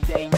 Friday night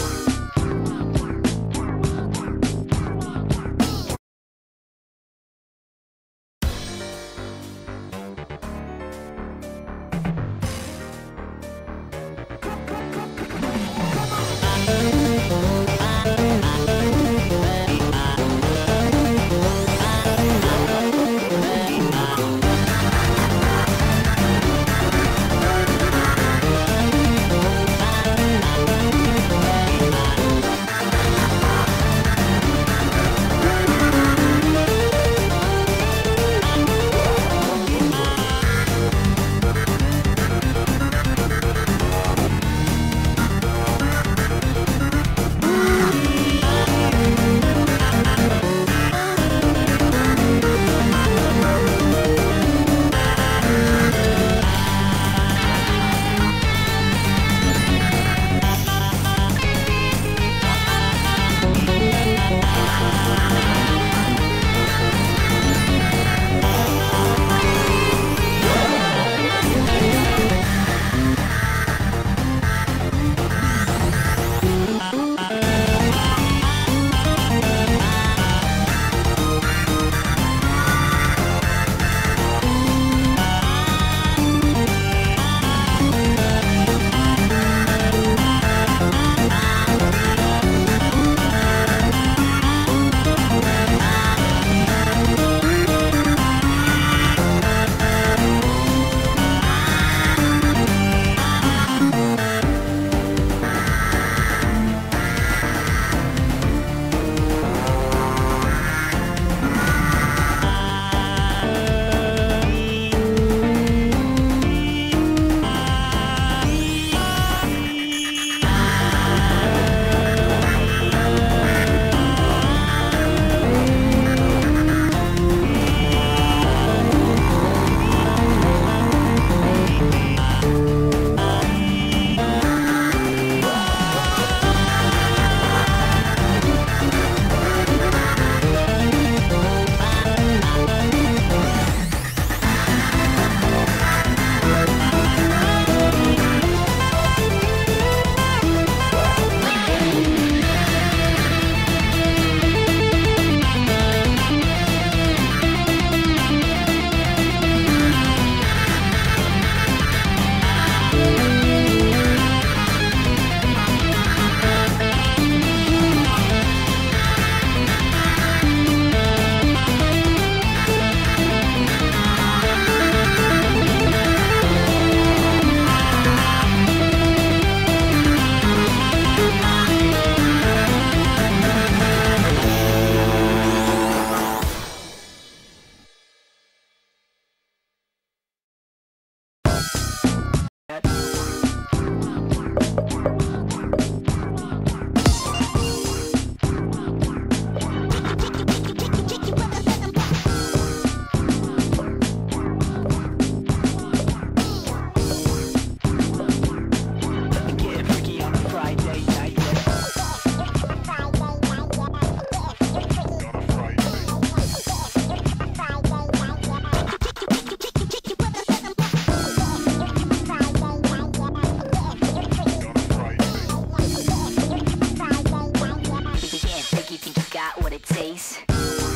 got what it takes.